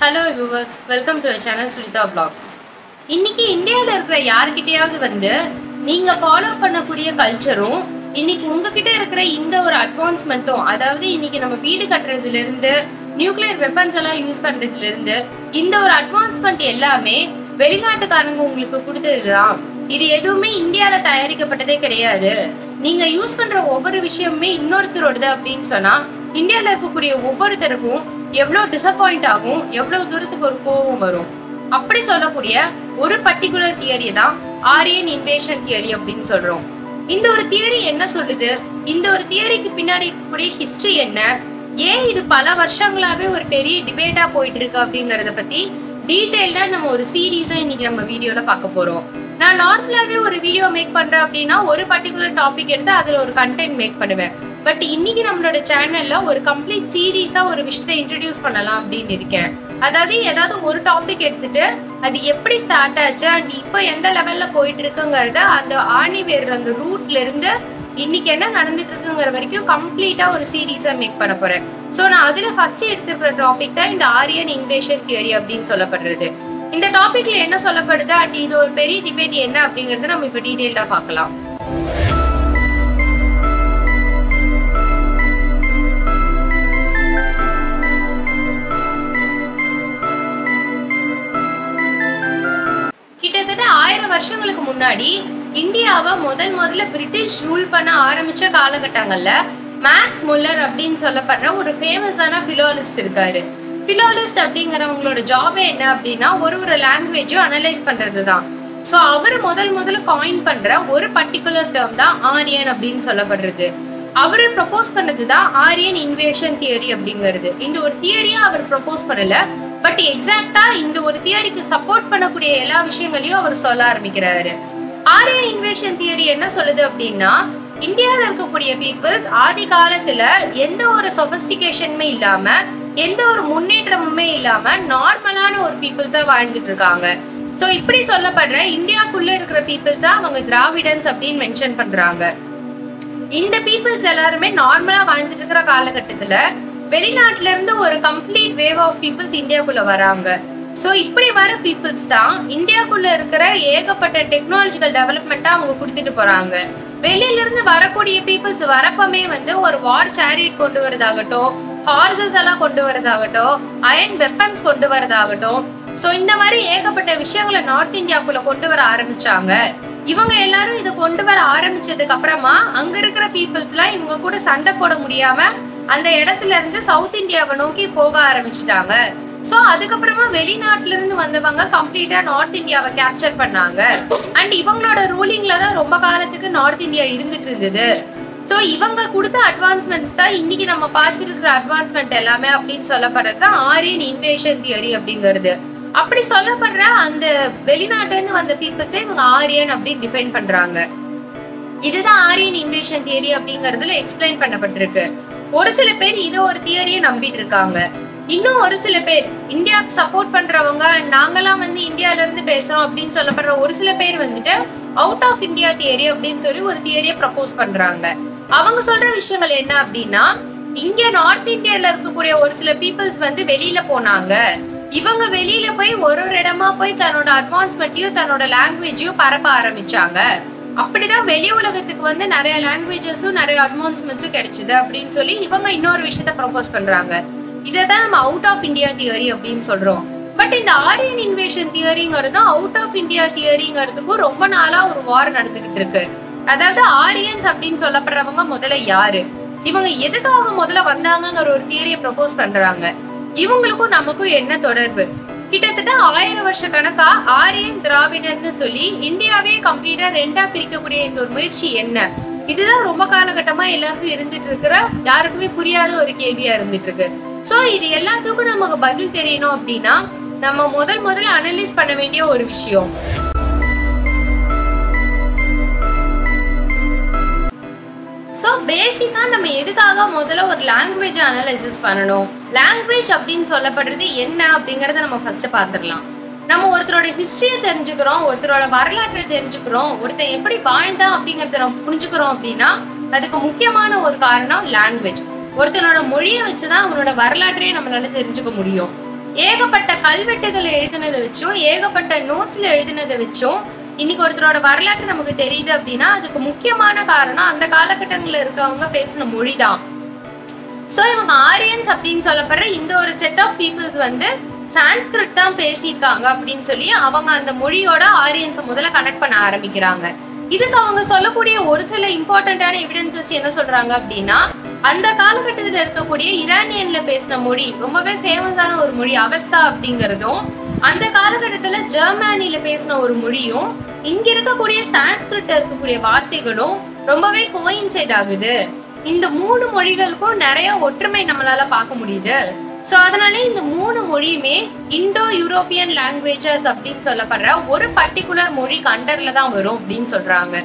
Hello viewers welcome to channel Sunitha blogs இன்னைக்கு இந்தியாவில் இருக்கிற யார்கிட்டயாவது வந்து நீங்க ஃபாலோ பண்ணக்கூடிய கல்ச்சரும் இன்னைக்கு உங்ககிட்ட இருக்கிற இந்த ஒரு அட்வான்ஸ்மெண்ட்டும் அதாவது இன்னைக்கு நம்ம வீடு கட்டுறதுல இருந்து நியூக்ளியர் வெப்பன்ஸ் எல்லாம் யூஸ் பண்றதுல இருந்து இந்த ஒரு அட்வான்ஸ்மெண்ட் எல்லாமே வெளிநாட்டுக்காரங்க உங்களுக்கு கொடுத்ததுதான். இது எதுவுமே இந்தியால தயாரிக்கப்பட்டதே கிடையாது. நீங்க யூஸ் பண்ற ஒவ்வொரு விஷயமுமே இன்னொருத்தரோடது அப்படின்னு சொன்னா இந்தியால இருக்கக்கூடிய ஒவ்வொருத்தருக்கும் எவ்வளவு டிசப்பாயிண்ட் ஆகும் எவ்வளவு தூரத்துக்கு ஒரு கோவம் வரும்? அப்படி சொல்லக்கூடிய ஒரு பர்டிகுலர் தியரி தான் ஆரியன் இன்வேஷன் தியரி அப்படின்னு சொல்றோம். இந்த ஒரு தியரி என்ன சொல்லுது? இந்த ஒரு தியரிக்கு பின்னாடி இருக்கக்கூடிய ஹிஸ்டரி என்ன? ஏன் இது பல வருஷங்களாவே ஒரு பெரிய டிபேட்டா போயிட்டு இருக்கு அப்படிங்கறத பத்தி டீட்டெயில்டா நம்ம ஒரு சீரீஸா இன்னைக்கு நம்ம வீடியோல பார்க்க போறோம். நான் நார்மலாவே ஒரு வீடியோ மேக் பண்றேன் அப்படின்னா ஒரு பர்டிகுலர் டாபிக் எடுத்து அதுல ஒரு கண்டென்ட் மேக் பண்ணுவேன். பட் இன்னைக்கு நம்மளோட சேனல்ல ஒரு கம்ப்ளீட் சீரீஸா ஒரு விஷயத்தை இன்ட்ரடியூஸ் பண்ணலாம் அப்படின்னு இருக்கேன். அதாவது ஏதாவது ஒரு டாபிக் எடுத்துட்டு அது எப்படி ஸ்டார்ட் ஆச்சு அண்ட் இப்போ எந்த லெவல்ல போயிட்டு இருக்குங்கிறத அந்த ஆணி வேர் அந்த ரூட்ல இருந்து இன்னைக்கு என்ன நடந்துட்டு இருக்குங்கிற வரைக்கும் கம்ப்ளீட்டா ஒரு சீரீஸா மேக் பண்ண போறேன். சோ நான் அதுல ஃபர்ஸ்ட் எடுத்துக்கிற டாபிக் தான் இந்த ஆரியன் இன்வேஷன் தியரி அப்படின்னு சொல்லப்படுறது. இந்த டாபிக்ல என்ன சொல்லப்படுது அண்ட் இது ஒரு பெரிய டிபேட் என்ன அப்படிங்கறத நம்ம இப்ப டீடைல்டா பார்க்கலாம். வருஷங்களுக்கு முன்னாடி இந்தியாவை முதல் முதல்ல பிரிட்டிஷ் ரூல் பண்ண ஆரம்பிச்ச காலகட்டங்கள்ல மேக்ஸ் முல்லர் அப்படின்னு சொல்லப்படுற ஒரு ஃபேமஸான பிலோலிஸ்ட் இருக்காரு. பிலோலிஸ்ட் அப்படிங்கிறவங்களோட ஜாபே என்ன அப்படின்னா ஒரு ஒரு லாங்குவேஜும் அனலைஸ் பண்றது தான் ஸோ அவர் முதல் முதல்ல காயின் பண்ற ஒரு பர்டிகுலர் டேர்ம் தான் ஆரியன் அப்படின்னு சொல்லப்படுறது. அவர் ப்ரொபோஸ் பண்ணது தான் ஆரியன் இன்வேஷன் தியரி அப்படிங்கிறது. இந்த ஒரு தியரியை அவர் ப்ரொபோஸ் பண்ணல. பட் எக்ஸாக்டா இந்த ஒரு தியரிக்கு சப்போர்ட் பண்ணக்கூடிய எல்லா விஷயங்களையும் அவர் சொல்ல ஆரம்பிக்கிறாரு. ஆரியன் இன்வேஷன் தியரி என்ன சொல்லுது அப்படின்னா இந்தியாவில் இருக்கக்கூடிய பீப்புள்ஸ் ஆதி காலத்துல எந்த ஒரு சொபஸ்டிகேஷனுமே இல்லாம எந்த ஒரு முன்னேற்றமுமே இல்லாம நார்மலான ஒரு பீப்புள்ஸா வாழ்ந்துட்டு இருக்காங்க. சோ இப்படி சொல்லப்படுற இந்தியாக்குள்ள இருக்கிற பீப்புள்ஸா அவங்க திராவிடன்ஸ் அப்படின்னு மென்ஷன் பண்றாங்க. இந்த பீப்புள்ஸ் எல்லாருமே நார்மலா வாழ்ந்துட்டு இருக்கிற காலகட்டத்துல வெளிநாட்டுல இருந்து ஒரு கம்ப்ளீட் வேவ் ஆஃப் பீப்புள்ஸ் இந்தியாக்குள்ள வராங்க. சோ இப்படி வர பீப்புள்ஸ் தான் இந்தியாக்குள்ள இருக்கிற ஏகப்பட்ட டெக்னாலஜிக்கல் டெவலப்மெண்ட்டா அவங்க கொடுத்துட்டு போறாங்க. வெளியில இருந்து வரக்கூடிய பீப்புள்ஸ் வரப்பமே வந்து ஒரு வார் சேரியட் கொண்டு வரதாகட்டும் ஹார்சஸ் எல்லாம் கொண்டு வரதாகட்டும் அயன் வெப்பன்ஸ் கொண்டு வரதாகட்டும் சோ இந்த மாதிரி ஏகப்பட்ட விஷயங்களை நார்த் இந்தியாக்குள்ள கொண்டு வர ஆரம்பிச்சாங்க. இவங்க எல்லாரும் இதை கொண்டு வர ஆரம்பிச்சதுக்கு அப்புறமா அங்க இருக்கிற பீப்புள்ஸ் எல்லாம் இவங்க கூட சண்டை போட முடியாம அந்த இடத்துல இருந்து சவுத் இந்தியாவை நோக்கி போக ஆரம்பிச்சுட்டாங்க. சோ அதுக்கப்புறமா வெளிநாட்டுல இருந்து வந்தவங்க கம்ப்ளீட்டா நார்த் இந்தியாவை கேப்சர் பண்ணாங்க. அண்ட் இவங்களோட ரூலிங்ல தான் ரொம்ப காலத்துக்கு நார்த் இந்தியா இருந்துட்டு இருந்தது. சோ இவங்க கொடுத்த அட்வான்ஸ்மெண்ட்ஸ் தான் இன்னைக்கு நம்ம பார்த்துட்டு இருக்கிற அட்வான்ஸ்மெண்ட் எல்லாமே அப்படின்னு சொல்லப்படுறது தான் ஆரியன் இன்வேஷன் தியரி அப்படிங்கிறது. அப்படி சொல்லப்படுற அந்த வெளிநாட்டுல இருந்து வந்த பீப்புள்ஸே இவங்க ஆரியன் அப்படின்னு டிஃபைன் பண்றாங்க. இதுதான் ஆரியன் இன்வேஷன் தியரி அப்படிங்கறதுல எக்ஸ்பிளைன் பண்ணப்பட்டிருக்கு. ஒரு சில பேர் இத ஒரு தியரியை நம்பிட்டு இருக்காங்க. இன்னும் ஒரு சில பேர் இந்தியாவுக்கு சப்போர்ட் பண்றவங்க நாங்கெல்லாம் வந்து இந்தியால இருந்து பேசுறோம் அப்படின்னு சொல்லப்படுற ஒரு சில பேர் வந்துட்டு அவுட் ஆஃப் இந்தியா தியரி அப்படின்னு சொல்லி ஒரு தியரியை ப்ரப்போஸ் பண்றாங்க. அவங்க சொல்ற விஷயங்கள் என்ன அப்படின்னா இங்க நார்த் இந்தியால இருக்கக்கூடிய ஒரு சில பீப்புள்ஸ் வந்து வெளியில போனாங்க. இவங்க வெளியில போய் ஒரு ஒரு இடமா போய் தன்னோட அட்வான்ஸ்மெண்ட்டையும் தன்னோட லாங்குவேஜையும் பரப்ப ஆரம்பிச்சாங்க. அப்படிதான் வெளி உலகத்துக்கு வந்து நிறைய லாங்குவேஜஸும் நிறைய அட்வான்ஸ்மெண்ட்ஸும் கிடைச்சது அப்படின்னு சொல்லி இவங்க இன்னொரு விஷயத்த ப்ரொபோஸ் பண்றாங்க. இதைதான் நம்ம அவுட் ஆஃப் இந்தியா தியரி அப்படின்னு சொல்றோம். பட் இந்த ஆரியன் இன்வேஷன் தியரிங்கிறதும் அவுட் ஆஃப் இந்தியா தியரிங்கிறதுக்கும் ரொம்ப நாளா ஒரு வார் நடந்துகிட்டு இருக்கு. அதாவது ஆரியன்ஸ் அப்படின்னு சொல்லப்படுறவங்க முதல்ல யாரு? இவங்க எதுக்காக முதல்ல வந்தாங்கங்கிற ஒரு தியரியை ப்ரொபோஸ் பண்றாங்க. இவங்களுக்கும் நமக்கும் என்ன தொடர்பு? கிட்டத்தட்ட ஆயிரம் வருஷ கணக்கா ஆரியன் திராவிடன்னு சொல்லி இந்தியாவே கம்ப்ளீட்டா ரெண்டா பிரிக்கக்கூடிய இந்த ஒரு முயற்சி என்ன? இதுதான் ரொம்ப காலகட்டமா எல்லாருக்கும் இருந்துட்டு இருக்கிற யாருக்குமே புரியாத ஒரு கேள்வியா இருந்துட்டு இருக்கு. சோ இது எல்லாத்துக்கும் நமக்கு பதில் தெரியணும் அப்படின்னா நம்ம முதல் முதல்ல அனலைஸ் பண்ண வேண்டிய ஒரு விஷயம். சோ பேசிக்கா நம்ம எதுக்காக முதல்ல ஒரு லாங்குவேஜ் அனலைசிஸ் பண்ணணும்? லாங்குவேஜ் அப்படின்னு சொல்லப்படுறது என்ன அப்படிங்கறத நம்ம ஃபர்ஸ்ட் பாத்துடலாம் நம்ம ஒருத்தரோட ஹிஸ்டரியை தெரிஞ்சுக்கிறோம் ஒருத்தரோட வரலாற்றை தெரிஞ்சுக்கிறோம் ஒருத்தர் எப்படி வாழ்ந்தா அப்படிங்கறத நம்ம புரிஞ்சுக்கிறோம் அப்படின்னா அதுக்கு முக்கியமான ஒரு காரணம் லாங்குவேஜ் ஒருத்தனோட மொழியை வச்சுதான் அவனோட வரலாற்றையே நம்மளால தெரிஞ்சுக்க முடியும். ஏகப்பட்ட கல்வெட்டுகள் எழுதினதை வச்சும் ஏகப்பட்ட நோட்ஸ்ல எழுதினதை வச்சும் இன்னைக்கு ஒருத்தரோட வரலாற்று நமக்கு தெரியுது அப்படின்னா அதுக்கு முக்கியமான காரணம் அந்த காலகட்டங்கள்ல இருக்கவங்க பேசின மொழிதான். சோ இவங்க ஆரியன்ஸ் அப்படின்னு சொல்லப்படுற இந்த ஒரு செட் ஆஃப் பீப்புள்ஸ் வந்து சான்ஸ்கிரிட் தான் பேசியிருக்காங்க அப்படின்னு சொல்லி அவங்க அந்த மொழியோட ஆரியன்ஸை முதல்ல கனெக்ட் பண்ண ஆரம்பிக்கிறாங்க. இதுக்கு அவங்க சொல்லக்கூடிய ஒரு சில இம்பார்ட்டன்டான எவிடன்சஸ் என்ன சொல்றாங்க அப்படின்னா அந்த காலகட்டத்தில் இருக்கக்கூடிய இரானியன்ல பேசின மொழி ரொம்பவே ஃபேமஸான ஒரு மொழி அவஸ்தா அப்படிங்கறதும் அந்த காலகட்டத்துல ஜெர்மனில பேசின ஒரு மொழியும் இங்க இருக்கக்கூடிய சான்ஸ்கிரிட்ல இருக்கக்கூடிய வார்த்தைகளும் ரொம்பவே கோயின்சைட் ஆகுது. இந்த மூணு மொழிகளுக்கும் நிறைய ஒற்றுமை நம்மளால பார்க்க முடியுது. சோ அதனால இந்த மூணு மொழியுமே இண்டோ யூரோப்பியன் லாங்குவேஜஸ் அப்படின்னு சொல்லப்படுற ஒரு பர்டிகுலர் மொழி கண்டர்ல தான் வரும் அப்படின்னு சொல்றாங்க.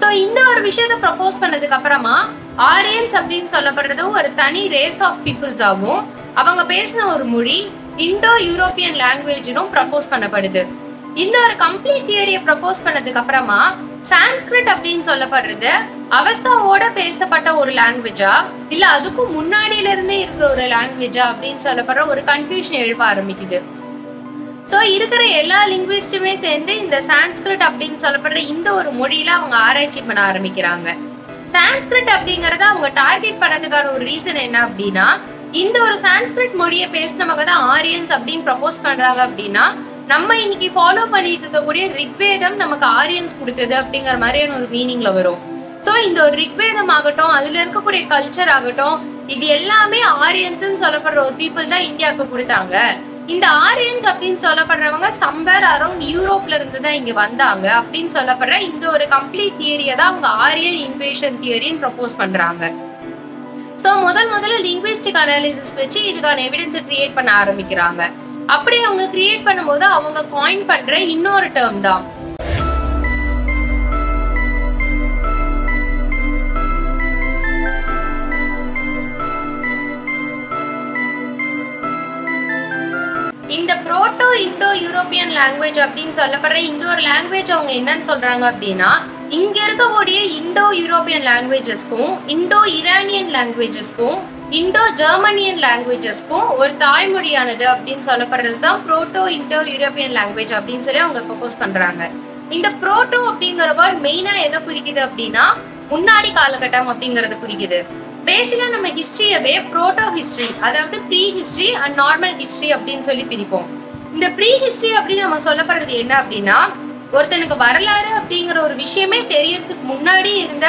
சோ இந்த ஒரு விஷயத்த ப்ரப்போஸ் பண்ணதுக்கு அப்புறமா ஆரியன்ஸ் அப்படின்னு சொல்லப்படுறது ஒரு தனி ரேஸ் ஆஃப் பீப்புள்ஸ் ஆகும். அவங்க பேசின ஒரு மொழி இண்டோ யூரோப்பியன் லாங்குவேஜினும் ப்ரப்போஸ் பண்ணப்படுது. இந்த ஒரு கம்ப்ளீட் தியரியை ப்ரப்போஸ் பண்ணதுக்கு அப்புறமா சான்ஸ்கிரிட் அப்படின்னு சொல்லப்படுறது அவஸ்தாவோட பேசப்பட்ட ஒரு லாங்குவேஜா இல்ல அதுக்கும் முன்னாடியில இருந்தே இருக்கிற ஒரு லாங்குவேஜா அப்படின்னு சொல்லப்படுற ஒரு கன்ஃபியூஷன் எழுப்ப ஆரம்பிக்குது. சோ இருக்கிற எல்லா லிங்குவிஸ்டுமே சேர்ந்து இந்த சான்ஸ்கிரிட் அப்படின்னு சொல்லப்படுற இந்த ஒரு மொழியில அவங்க ஆராய்ச்சி பண்ண ஆரம்பிக்கிறாங்க. சான்ஸ்கிரிட் அப்படிங்கறத அவங்க டார்கெட் பண்ணதுக்கான ஒரு ரீசன் என்ன அப்படின்னா இந்த ஒரு சான்ஸ்கிரிட் மொழியை பேசினவங்க தான் ஆரியன்ஸ் அப்படின்னு ப்ரப்போஸ் பண்றாங்க அப்படின்னா நம்ம இன்னைக்கு ஃபாலோ பண்ணிட்டு இருக்கக்கூடிய ரிக்வேதம் நமக்கு ஆரியன்ஸ் கொடுத்தது அப்படிங்கிற மாதிரியான ஒரு மீனிங்ல வரும். சோ இந்த ஒரு ரிக்வேதம் ஆகட்டும் அதுல இருக்கக்கூடிய கல்ச்சர் ஆகட்டும் இது எல்லாமே ஆரியன்ஸ் சொல்லப்படுற ஒரு பீப்புள் தான் இந்தியாவுக்கு கொடுத்தாங்க. இந்த ஆரியன்ஸ் அப்படின்னு சொல்லப்படுறவங்க சம்பர் அரௌண்ட் யூரோப்ல இருந்து தான் இங்க வந்தாங்க அப்படின்னு சொல்லப்படுற இந்த ஒரு கம்ப்ளீட் தியரியை தான் அவங்க ஆரியன் இன்வேஷன் தியரின்னு ப்ரப்போஸ் பண்றாங்க. சோ முதல் முதல்ல லிங்குவிஸ்டிக் அனாலிசிஸ் வச்சு இதுக்கான எவிடன்ஸை கிரியேட் பண்ண ஆரம்பிக்கிறாங்க. அப்படி அவங்க கிரியேட் பண்ணும்போது அவங்க காயின் பண்ற இன்னொரு டேர்ம் தான். இந்த புரோட்டோ இண்டோ யூரோப்பியன் லாங்குவேஜ் அப்படின்னு சொல்லப்படுற இந்த ஒரு லாங்குவேஜ் அவங்க என்னன்னு சொல்றாங்க அப்படின்னா இங்க இருக்கக்கூடிய இண்டோ யூரோப்பியன் லாங்குவேஜஸ்க்கும் இண்டோ இரானியன் லாங்குவேஜஸ்க்கும் இண்டோ ஜெர்மனியன் லாங்குவேஜஸ்க்கும் ஒரு தாய்மொழியானது அப்படின்னு சொல்லப்படுறது தான் புரோட்டோ இண்டோ யூரோப்பியன் லாங்குவேஜ் அப்படின்னு சொல்லி அவங்க ப்ரொபோஸ் பண்றாங்க. இந்த புரோட்டோ அப்படிங்கிற வேர்ட் மெயினா எதை குறிக்குது அப்படின்னா முன்னாடி காலகட்டம் அப்படிங்கறது குறிக்குது. பேசிக்கா நம்ம ஹிஸ்டரியவே புரோட்டோ ஹிஸ்டரி அதாவது pre history and normal history அப்படின்னு சொல்லி பிரிப்போம். இந்த ப்ரீ ஹிஸ்டரி அப்படின்னு நம்ம சொல்லப்படுறது என்ன அப்படின்னா ஒருத்தனுக்கு வரலாறு அப்படிங்கிற ஒரு விஷயமே தெரியறதுக்கு முன்னாடி இருந்த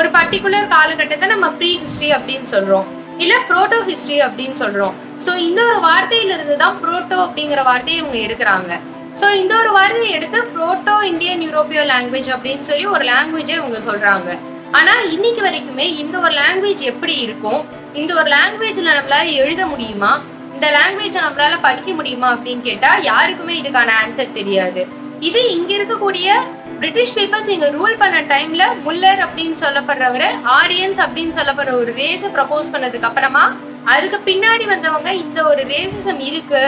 ஒரு பர்டிகுலர் காலகட்டத்தை நம்ம ப்ரீ ஹிஸ்டரி அப்படின்னு சொல்றோம். இல்ல புரோட்டோ ஹிஸ்டரி அப்படின்னு சொல்றோம். சோ இந்த ஒரு வார்த்தையில இருந்து தான் புரோட்டோ அப்படிங்கிற வார்த்தையை இவங்க எடுக்கிறாங்க. சோ இந்த ஒரு வார்த்தையை எடுத்து புரோட்டோ இந்தியன் யூரோப்பியோ லாங்குவேஜ் அப்படின்னு சொல்லி ஒரு லாங்குவேஜே இவங்க சொல்றாங்க. ஆனா இன்னைக்கு வரைக்குமே இந்த ஒரு லாங்குவேஜ் எப்படி இருக்கும்? இந்த ஒரு லாங்குவேஜ்ல நம்மளால எழுத முடியுமா? இந்த லாங்குவேஜ் நம்மளால படிக்க முடியுமா அப்படின்னு கேட்டா யாருக்குமே இதுக்கான ஆன்சர் தெரியாது. இது இங்க இருக்கக்கூடிய பிரிட்டிஷ் பீப்புள்ஸ் இங்க ரூல் பண்ண டைம்ல முல்லர் அப்படின்னு சொல்லப்படுறவரு ஆரியன்ஸ் அப்படின்னு சொல்லப்படுற ஒரு ரேஸ ப்ரப்போஸ் பண்ணதுக்கு அப்புறமா அதுக்கு பின்னாடி வந்தவங்க இந்த ஒரு ரேசிசம் இருக்கு.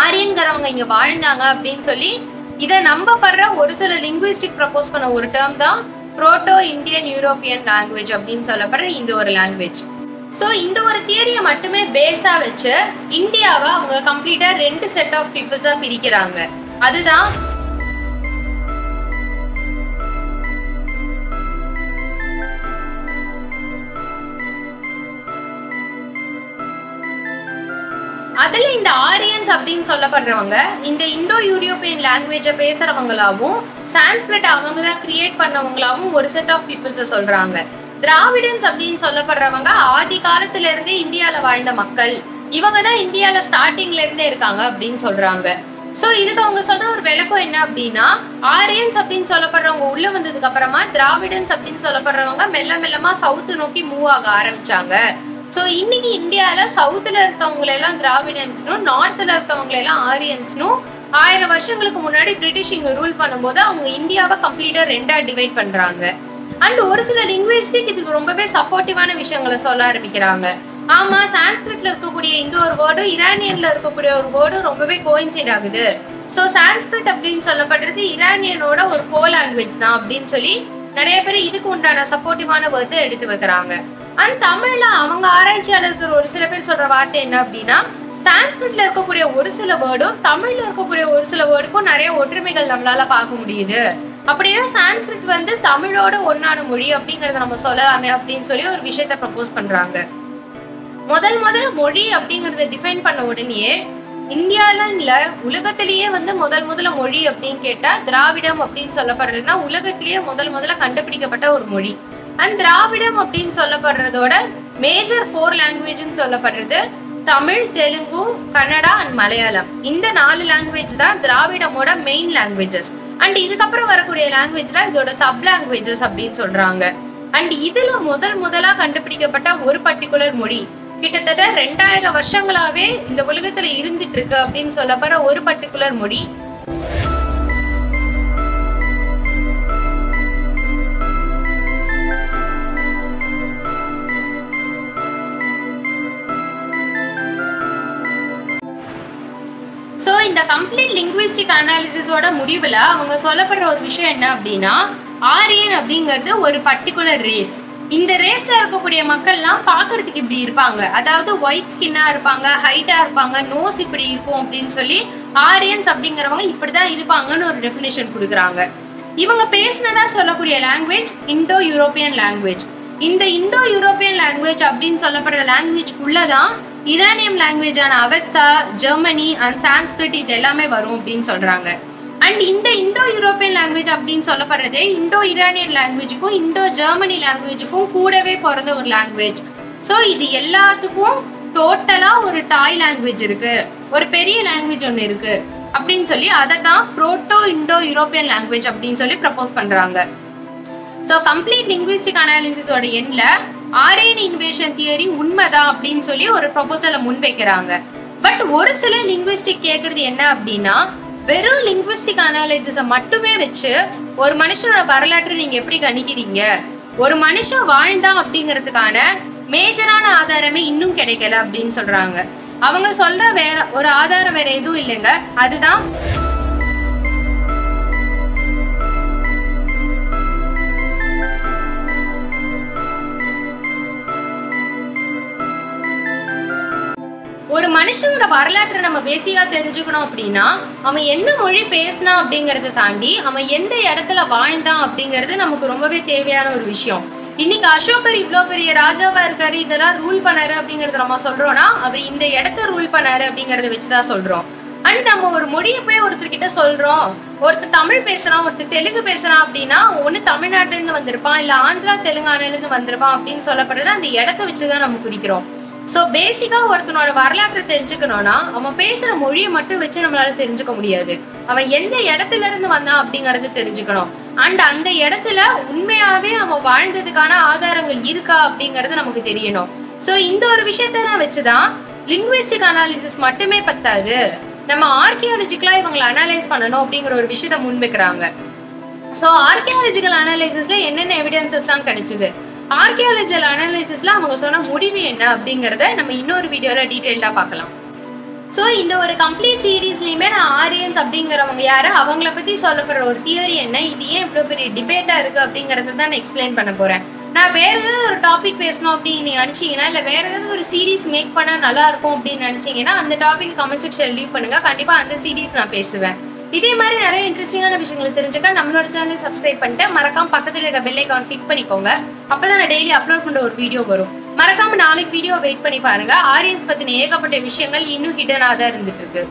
ஆரியன்கிறவங்க இங்க வாழ்ந்தாங்க அப்படின்னு சொல்லி இத நம்பப்படுற ஒரு சில லிங்குவிஸ்டிக் ப்ரப்போஸ் பண்ண ஒரு டேர்ம் தான் புரோட்டோ இந்தியன் யூரோப்பியன் லாங்குவேஜ் அப்படின்னு சொல்லப்படுற இந்த ஒரு லாங்குவேஜ் சோ இந்த ஒரு தியரியை மட்டுமே பேஸா வச்சு இந்தியாவை அவங்க கம்ப்ளீட்டா ரெண்டு செட் ஆஃப் பீப்புள்ஸா பிரிக்கிறாங்க. அதுதான் அதுல இந்த ஆரியன்ஸ் அப்படின்னு சொல்லப்படுறவங்க இந்த இண்டோ யூரோப்பியன் லாங்குவேஜ பேசுறவங்களாவும் சான்ஸ்கிரிட் அவங்க தான் கிரியேட் பண்ணவங்களாவும் ஒரு செட் ஆஃப் பீப்புள்ஸை சொல்றாங்க. திராவிடன்ஸ் அப்படின்னு சொல்லப்படுறவங்க ஆதி காலத்துல இருந்தே இந்தியால வாழ்ந்த மக்கள். இவங்க தான் இந்தியால ஸ்டார்டிங்ல இருந்தே இருக்காங்க அப்படின்னு சொல்றாங்க. சோ இதுக்கு அவங்க சொல்ற ஒரு விளக்கம் என்ன அப்படின்னா ஆரியன்ஸ் அப்படின்னு சொல்லப்படுறவங்க உள்ள வந்ததுக்கு அப்புறமா திராவிடன்ஸ் அப்படின்னு சொல்லப்படுறவங்க மெல்ல மெல்லமா சவுத்து நோக்கி மூவ் ஆக ஆரம்பிச்சாங்க. சோ இன்னைக்கு இந்தியால சவுத்துல இருக்கவங்க எல்லாம் திராவிடன்ஸ்னும் நார்த்ல இருக்கவங்க எல்லாம் ஆரியன்ஸ்னும் ஆயிரம் வருஷங்களுக்கு முன்னாடி பிரிட்டிஷ் இங்க ரூல் பண்ணும்போது அவங்க இந்தியாவை கம்ப்ளீட்டா ரெண்டா டிவைட் பண்றாங்க. அண்ட் ஒரு சில லிங்குவிஸ்டிக் இதுக்கு ரொம்பவே சப்போர்ட்டிவான விஷயங்களை சொல்ல ஆரம்பிக்கிறாங்க. ஆமா சான்ஸ்கிரிட்ல இருக்கக்கூடிய இந்த ஒரு வேர்டும் இரானியன்ல இருக்கக்கூடிய ஒரு வேர்டும் ரொம்பவே கோயின்சைட் ஆகுது. சோ சான்ஸ்கிரிட் அப்படின்னு சொல்லப்படுறது இரானியனோட ஒரு கோ லாங்குவேஜ் தான் அப்படின்னு சொல்லி நிறைய பேர் இதுக்கு உண்டான சப்போர்ட்டிவான வேர்ட்ஸ் எடுத்து வைக்கிறாங்க. அண்ட் தமிழ்ல அவங்க ஆராய்ச்சியாளர்கள் ஒரு சில பேர் சொல்ற வார்த்தை என்ன அப்படின்னா சான்ஸ்கிரிட்ல இருக்கக்கூடிய ஒரு சில வேர்டும் தமிழ்ல இருக்கக்கூடிய ஒரு சில வேர்டுக்கும் நிறைய ஒற்றுமைகள் நம்மளால பார்க்க முடியுது. அப்படின்னா சான்ஸ்கிரிட் வந்து தமிழோட ஒன்னான மொழி அப்படிங்கறத நம்ம சொல்லலாமே அப்படின்னு சொல்லி ஒரு விஷயத்த ப்ரப்போஸ் பண்றாங்க. முதல் முதல் மொழி அப்படிங்கறத டிஃபைன் பண்ண உடனேயே இந்தியால இல்ல உலகத்திலேயே வந்து முதல் முதல்ல மொழி அப்படின்னு கேட்டா திராவிடம் அப்படின்னு சொல்லப்படுறதுன்னா உலகத்திலேயே முதல் முதல்ல கண்டுபிடிக்கப்பட்ட ஒரு மொழி. அண்ட் திராவிடம் அப்படின்னு சொல்லப்படுறதோட மேஜர் ஃபோர் லாங்குவேஜ்னு சொல்லப்படுறது தமிழ் தெலுங்கு கன்னடா அண்ட் மலையாளம். இந்த நாலு லாங்குவேஜ் தான் திராவிடமோட மெயின் லாங்குவேஜஸ் அண்ட் இதுக்கப்புறம் வரக்கூடிய லாங்குவேஜ்ல இதோட சப் லாங்குவேஜஸ் அப்படின்னு சொல்றாங்க. அண்ட் இதுல முதல் முதலா கண்டுபிடிக்கப்பட்ட ஒரு பர்டிகுலர் மொழி. கிட்டத்தட்ட ரெண்டாயிரம் வருஷங்களாவே இந்த உலகத்துல இருந்துட்டு இருக்கு அப்படின்னு சொல்லப்படுற ஒரு பர்டிகுலர் மொழி. இந்த கம்ப்ளீட் லிங்குவிஸ்டிக் அனாலிசிஸோட முடிவில் அவங்க சொல்லப்படுற ஒரு விஷயம் என்ன அப்படின்னா ஆரியன் அப்படிங்கிறது ஒரு பர்டிகுலர் ரேஸ் இந்த ரேஸ்ல இருக்கக்கூடிய மக்கள்லாம் பாக்குறதுக்கு இப்படி இருப்பாங்க. அதாவது ஒயிட் ஸ்கின்னா இருப்பாங்க ஹைட்டா இருப்பாங்க நோஸ் இப்படி இருக்கும் அப்படின்னு சொல்லி ஆரியன்ஸ் அப்படிங்கிறவங்க இப்படிதான் இருப்பாங்கன்னு ஒரு டெபினேஷன் கொடுக்குறாங்க. இவங்க பேசினதா சொல்லக்கூடிய லாங்குவேஜ் இண்டோ யூரோப்பியன் லாங்குவேஜ் இந்த இண்டோ யூரோப்பியன் லாங்குவேஜ் அப்படின்னு சொல்லப்படுற லாங்குவேஜ்க்குள்ளதான் இரானியம் லாங்குவேஜான அவஸ்தா ஜெர்மனி அண்ட் சான்ஸ்கிரிட் இது எல்லாமே வரும் அப்படின்னு சொல்றாங்க. அண்ட் இந்த இந்தோ யூரோப்பியன் லாங்குவேஜ் அப்படின்னு சொல்லப்படுறதே இண்டோ இரானியன் லாங்குவேஜுக்கும் இண்டோ ஜெர்மனி லாங்குவேஜுக்கும் கூடவே பிறந்த ஒரு லாங்குவேஜ் சோ இது எல்லாத்துக்கும் டோட்டலா ஒரு டாய் லாங்குவேஜ் இருக்கு. ஒரு பெரிய லாங்குவேஜ் ஒன்னு இருக்கு. அப்படின்னு சொல்லி அதை தான் புரோட்டோ இண்டோ யூரோப்பியன் லாங்குவேஜ் அப்படின்னு சொல்லி ப்ரப்போஸ் பண்றாங்க. சோ கம்ப்ளீட் லிங்குவிஸ்டிக் அனாலிசிஸோட எண்ட்ல ஆரியன் இன்வேஷன் தியரி உண்மைதான் அப்படின்னு சொல்லி ஒரு ப்ரொபோசலை முன்வைக்கிறாங்க பட் ஒரு சில லிங்குவிஸ்டிக் கேட்கறது என்ன அப்படின்னா வெறும் லிங்குவிஸ்டிக் அனாலிசிஸ மட்டுமே வச்சு ஒரு மனுஷனோட வரலாற்றை நீங்க எப்படி கணிக்கிறீங்க? ஒரு மனுஷன் வாழ்ந்தான் அப்படிங்கிறதுக்கான மேஜரான ஆதாரமே இன்னும் கிடைக்கல அப்படின்னு சொல்றாங்க. அவங்க சொல்ற வேற ஒரு ஆதாரம் வேற எதுவும் இல்லைங்க. அதுதான் மனுஷனோட வரலாற்றை நம்ம பேசிக்கா தெரிஞ்சுக்கணும் அப்படின்னா அவன் என்ன மொழி பேசினா அப்படிங்கறத தாண்டி அவன் எந்த இடத்துல வாழ்ந்தான் அப்படிங்கிறது நமக்கு ரொம்பவே தேவையான ஒரு விஷயம். இன்னைக்கு அசோகர் இவ்வளவு பெரிய ராஜாவா இருக்காரு இதெல்லாம் ரூல் பண்ணாரு அப்படிங்கறத நம்ம சொல்றோம்னா அவர் இந்த இடத்த ரூல் பண்ணாரு அப்படிங்கறத வச்சுதான் சொல்றோம். அண்ட் நம்ம ஒரு மொழியை போய் ஒருத்தர்கிட்ட சொல்றோம் ஒருத்தர் தமிழ் பேசுறான் ஒருத்தர் தெலுங்கு பேசுறான் அப்படின்னா ஒண்ணு தமிழ்நாட்டுல இருந்து வந்திருப்பான் இல்ல ஆந்திரா தெலுங்கானால இருந்து வந்திருப்பான் அப்படின்னு சொல்லப்படுறது அந்த இடத்த வச்சுதான் நம்ம குறிக்கிறோம். சோ பேசிக்கா ஒருத்தனோட வரலாற்றை தெரிஞ்சுக்கணும்னா அவன் பேசுற மொழியை மட்டும் வச்சு நம்மளால தெரிஞ்சுக்க முடியாது. அவன் எந்த இடத்துல இருந்து வந்தான் அப்படிங்கறது தெரிஞ்சுக்கணும். அண்ட் அந்த இடத்துல உண்மையாவே அவன் வாழ்ந்ததுக்கான ஆதாரங்கள் இருக்கா அப்படிங்கறது நமக்கு தெரியணும். சோ இந்த ஒரு விஷயத்த நான் வச்சுதான் லிங்குவிஸ்டிக் அனாலிசிஸ் மட்டுமே பத்தாது. நம்ம ஆர்கியாலஜிக்கலா இவங்களை அனலைஸ் பண்ணணும் அப்படிங்கிற ஒரு விஷயத்த முன்வைக்கிறாங்க. சோ ஆர்கியாலஜிக்கல் அனாலிசிஸ்ல என்னென்ன எவிடன்சஸ் எல்லாம் கிடைச்சது? ஆர்கியாலஜிக்கல் அனாலிசிஸ்ல அவங்க சொன்ன முடிவு என்ன அப்படிங்கறத நம்ம இன்னொரு வீடியோல டீடைல்டா பார்க்கலாம். ஸோ இந்த ஒரு கம்ப்ளீட் சீரீஸ்லயுமே நான் ஆரியன்ஸ் அப்படிங்கிறவங்க யாரு அவங்கள பத்தி சொல்லப்படுற ஒரு தியரி என்ன இது ஏன் இவ்வளவு பெரிய டிபேட்டா இருக்கு அப்படிங்கறத தான் நான் எக்ஸ்பிளைன் பண்ண போறேன். நான் வேற ஏதாவது ஒரு டாபிக் பேசணும் அப்படின்னு நீங்க நினைச்சீங்கன்னா இல்ல வேற ஏதாவது ஒரு சீரீஸ் மேக் பண்ணா நல்லா இருக்கும் அப்படின்னு நினைச்சீங்கன்னா அந்த டாபிக் கமெண்ட் செக்ஷன் லீவ் பண்ணுங்க. கண்டிப்பா அந்த சீரீஸ் நான் பேசுவேன். இதே மாதிரி நிறைய இன்ட்ரெஸ்டிங்கான விஷயங்களை தெரிஞ்சுக்க நம்மளோட சேனல் சப்ஸ்கிரைப் பண்ணிட்டு மறக்காம பக்கத்துல இருக்க பெல் ஐக்கான் கிளிக் பண்ணிக்கோங்க. அப்பதான் நான் டெய்லி அப்லோட் பண்ற ஒரு வீடியோ வரும். மறக்காம நாளைக்கு வீடியோ வெயிட் பண்ணி பாருங்க. ஆரியன்ஸ் பத்தின ஏகப்பட்ட விஷயங்கள் இன்னும் ஹிடனா தான் இருந்துட்டு இருக்கு.